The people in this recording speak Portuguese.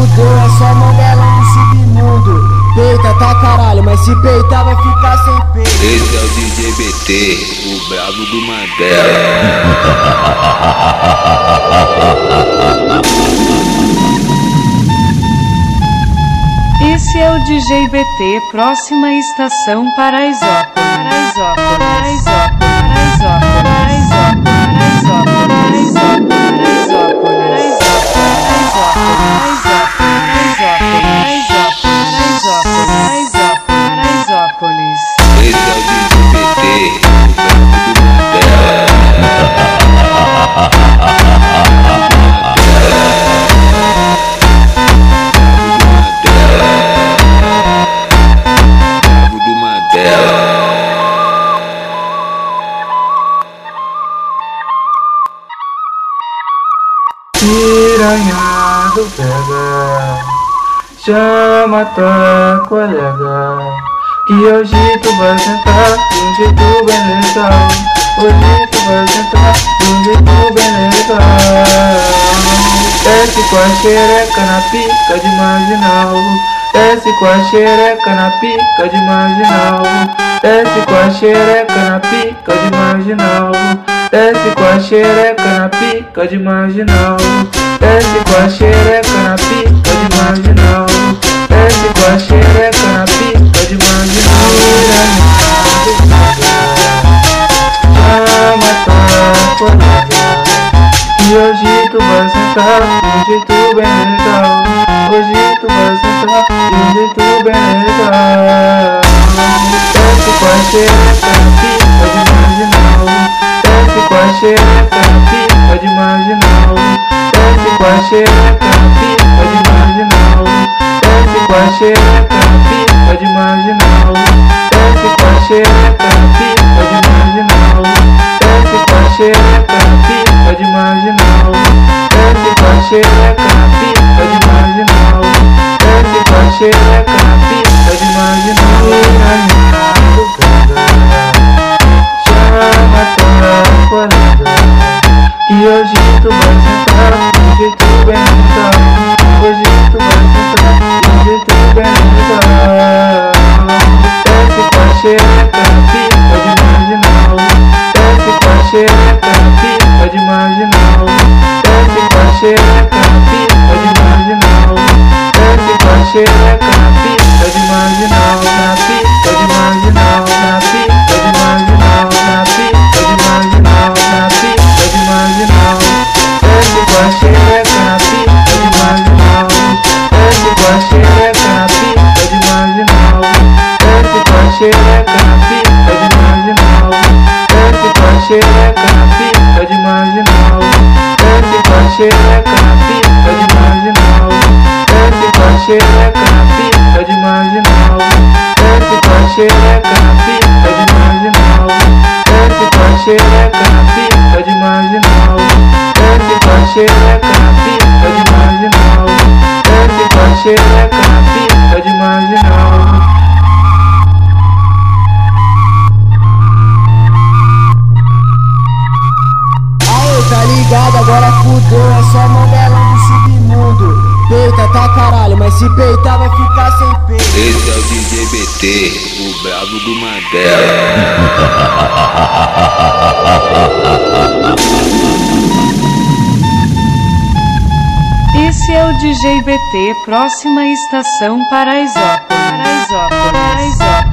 fudeu, é só mandela no submundo. Peita, tá caralho, mas se peitar vai ficar sem peito. Esse é o DJ BT, o brabo do Mandela. Esse é o DJ BT, próxima estação Paraisópolis. Paraisópolis. Paraisópolis. Piranhado pega Chama tua colega Que hoje tu vai sentar um jeito bem legal Hoje tu vai sentar um jeito bem legal Desce com a xereca na pica de marginal. Desce com a xereca na pica de marginal. Desce com a xereca na pica de marginal. Desce com a xereca na pica de marginal. Desce com a xereca na pica de marginal. Desce com a xereca na pica de marginal. Tua colega E hoje tu vai sentar de um jeito bem legal Hoje tu vai sentar de um jeito bem legal Desce com a xereca na pica de marginal. Desce com a xereca na pica de marginal Desce com a xereca de marginal Desce com a xereca de marginal Desce com a xereca de marginal Desce com a xereca de marginal Desce com a xereca jeito que tu vai mudar Do jeito que vai mudar Desce com a de marginal Desce com a xereca Fica de marginal de marginal cheira, canapi, é de marginal. Desce pra cheira, canapi, é de marginal. Desce pra cheira, canapi, é de marginal. Desce pra cheira, canapi, é de marginal. Desce pra cheira, canapi, é de marginal. Desce pra cheira, canapi, é de marginal. Desce pra cheira, canapi, é de marginal. Desce pra cheira, canapi, é de marginal. Tá ligado? Agora fudeu, é só mandelão do submundo. Peita, tá caralho, mas se peitar vai ficar sem peito. Esse é o DJ BT, o bravo do Mandela. Esse é o DJ BT, próxima estação Paraisópolis. Paraisópolis.